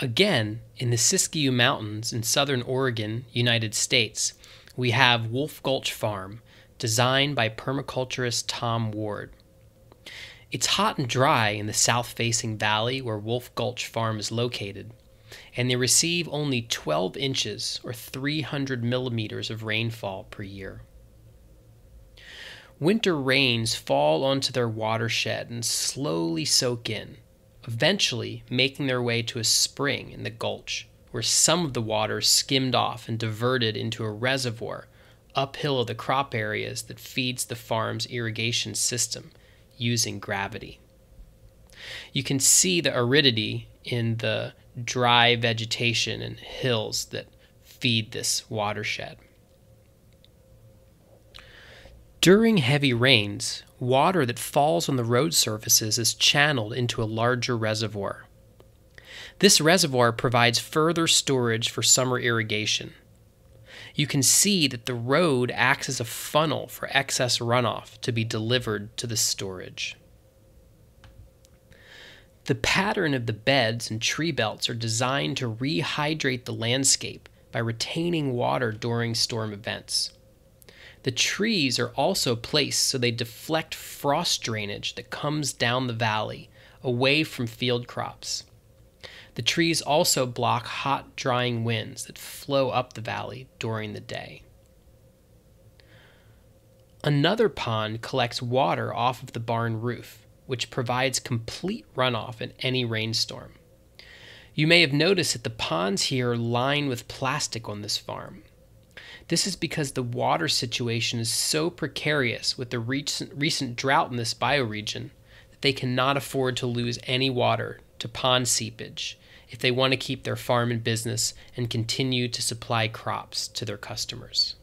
Again, in the Siskiyou Mountains in southern Oregon, United States, we have Wolf Gulch Farm, designed by permaculturist Tom Ward. It's hot and dry in the south facing valley where Wolf Gulch Farm is located, and they receive only 12 inches or 300 millimeters of rainfall per year. Winter rains fall onto their watershed and slowly soak in, eventually making their way to a spring in the gulch, where some of the water skimmed off and diverted into a reservoir uphill of the crop areas that feeds the farm's irrigation system using gravity. You can see the aridity in the dry vegetation and hills that feed this watershed. During heavy rains, water that falls on the road surfaces is channeled into a larger reservoir. This reservoir provides further storage for summer irrigation. You can see that the road acts as a funnel for excess runoff to be delivered to the storage. The pattern of the beds and tree belts are designed to rehydrate the landscape by retaining water during storm events. The trees are also placed so they deflect frost drainage that comes down the valley away from field crops. The trees also block hot, drying winds that flow up the valley during the day. Another pond collects water off of the barn roof, which provides complete runoff in any rainstorm. You may have noticed that the ponds here are lined with plastic on this farm. This is because the water situation is so precarious with the recent, recent drought in this bioregion that they cannot afford to lose any water to pond seepage if they want to keep their farm in business and continue to supply crops to their customers.